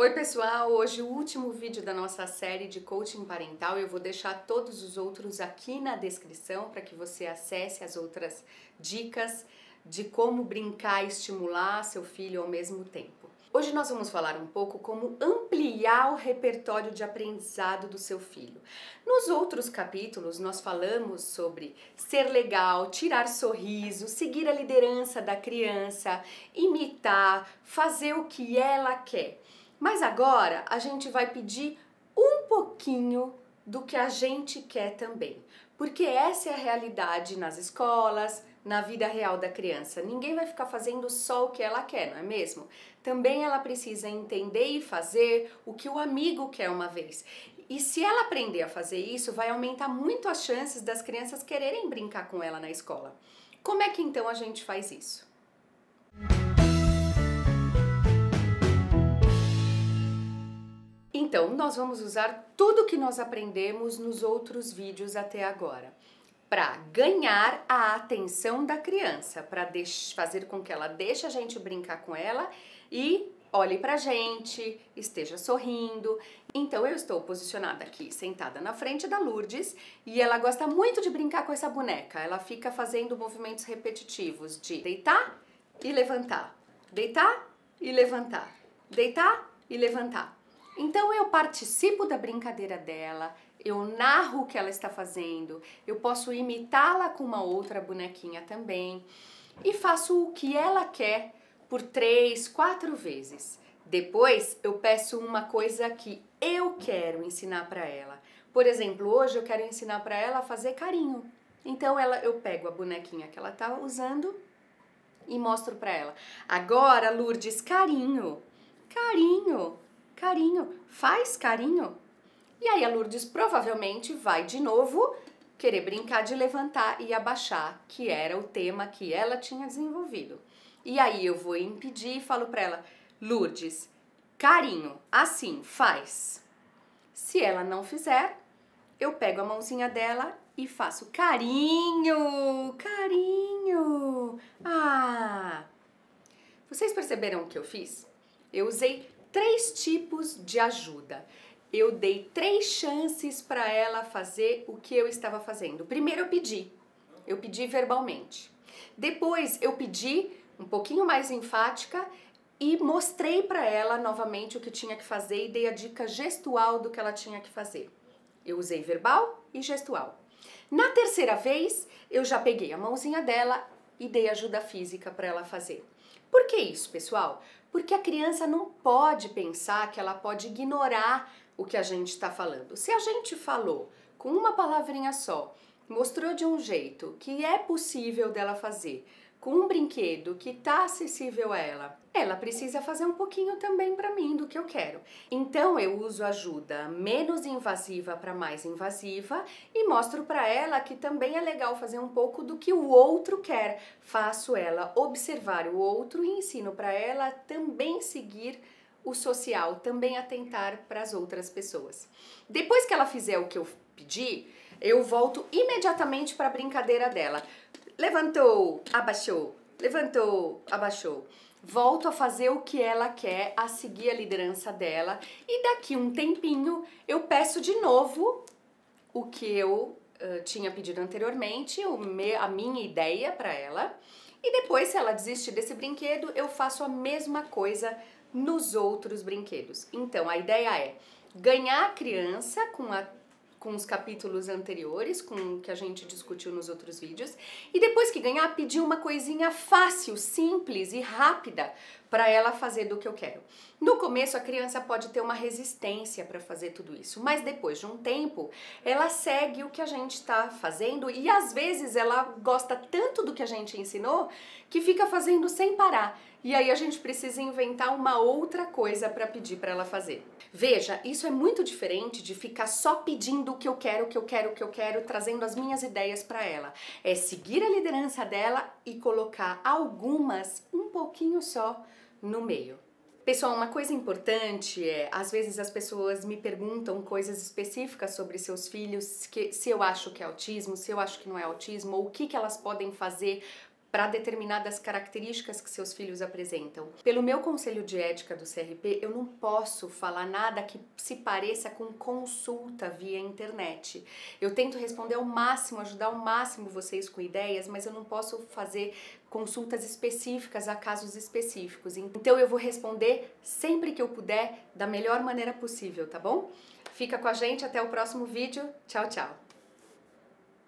Oi pessoal, hoje o último vídeo da nossa série de coaching parental. Eu vou deixar todos os outros aqui na descrição para que você acesse as outras dicas de como brincar e estimular seu filho ao mesmo tempo. Hoje nós vamos falar um pouco como ampliar o repertório de aprendizado do seu filho. Nos outros capítulos nós falamos sobre ser legal, tirar sorriso, seguir a liderança da criança, imitar, fazer o que ela quer. Mas agora a gente vai pedir um pouquinho do que a gente quer também, porque essa é a realidade nas escolas, na vida real da criança. Ninguém vai ficar fazendo só o que ela quer, não é mesmo? Também ela precisa entender e fazer o que o amigo quer uma vez. E se ela aprender a fazer isso, vai aumentar muito as chances das crianças quererem brincar com ela na escola. Como é que então a gente faz isso? Então, nós vamos usar tudo que nós aprendemos nos outros vídeos até agora para ganhar a atenção da criança, para fazer com que ela deixe a gente brincar com ela e olhe pra gente, esteja sorrindo. Então eu estou posicionada aqui, sentada na frente da Lourdes, e ela gosta muito de brincar com essa boneca. Ela fica fazendo movimentos repetitivos de deitar e levantar, deitar e levantar, deitar e levantar. Então eu participo da brincadeira dela, eu narro o que ela está fazendo, eu posso imitá-la com uma outra bonequinha também e faço o que ela quer por três, quatro vezes. Depois eu peço uma coisa que eu quero ensinar para ela. Por exemplo, hoje eu quero ensinar para ela a fazer carinho. Então ela, eu pego a bonequinha que ela está usando e mostro para ela. Agora, Lourdes, carinho. Carinho carinho, faz carinho. E aí a Lourdes provavelmente vai de novo querer brincar de levantar e abaixar, que era o tema que ela tinha desenvolvido. E aí eu vou impedir e falo para ela: Lourdes, carinho, assim, faz. Se ela não fizer, eu pego a mãozinha dela e faço carinho, carinho. Ah! Vocês perceberam o que eu fiz? Eu usei três tipos de ajuda. Eu dei três chances para ela fazer o que eu estava fazendo. Primeiro eu pedi, eu pedi verbalmente. Depois eu pedi um pouquinho mais enfática e mostrei para ela novamente o que tinha que fazer e dei a dica gestual do que ela tinha que fazer. Eu usei verbal e gestual. Na terceira vez, eu já peguei a mãozinha dela e dei ajuda física para ela fazer. Por que isso, pessoal? Porque a criança não pode pensar que ela pode ignorar o que a gente está falando. Se a gente falou com uma palavrinha só, mostrou de um jeito que é possível dela fazer, com um brinquedo que está acessível a ela, ela precisa fazer um pouquinho também para mim do que eu quero. Então eu uso ajuda menos invasiva para mais invasiva e mostro para ela que também é legal fazer um pouco do que o outro quer. Faço ela observar o outro e ensino para ela também seguir o social, também atentar para as outras pessoas. Depois que ela fizer o que eu pedi, eu volto imediatamente para a brincadeira dela. Levantou, abaixou, levantou, abaixou. Volto a fazer o que ela quer, a seguir a liderança dela, e daqui um tempinho eu peço de novo o que eu uh, tinha pedido anteriormente, me, a minha ideia para ela, e depois, se ela desistir desse brinquedo, eu faço a mesma coisa nos outros brinquedos. Então, a ideia é ganhar a criança com a com os capítulos anteriores, com o que a gente discutiu nos outros vídeos, e depois que ganhar, pedir uma coisinha fácil, simples e rápida para ela fazer do que eu quero. No começo, a criança pode ter uma resistência para fazer tudo isso, mas depois de um tempo, ela segue o que a gente está fazendo e às vezes ela gosta tanto do que a gente ensinou que fica fazendo sem parar. E aí a gente precisa inventar uma outra coisa para pedir para ela fazer. Veja, isso é muito diferente de ficar só pedindo o que eu quero, que eu quero, que eu quero, trazendo as minhas ideias para ela. É seguir a liderança dela e colocar algumas um pouquinho só no meio. Pessoal, uma coisa importante é, às vezes as pessoas me perguntam coisas específicas sobre seus filhos, que, se eu acho que é autismo, se eu acho que não é autismo, ou o que, que elas podem fazer para determinadas características que seus filhos apresentam. Pelo meu conselho de ética do CRP, eu não posso falar nada que se pareça com consulta via internet. Eu tento responder ao máximo, ajudar ao máximo vocês com ideias, mas eu não posso fazer consultas específicas a casos específicos. Então eu vou responder sempre que eu puder, da melhor maneira possível, tá bom? Fica com a gente até o próximo vídeo. Tchau, tchau.